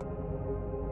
うん。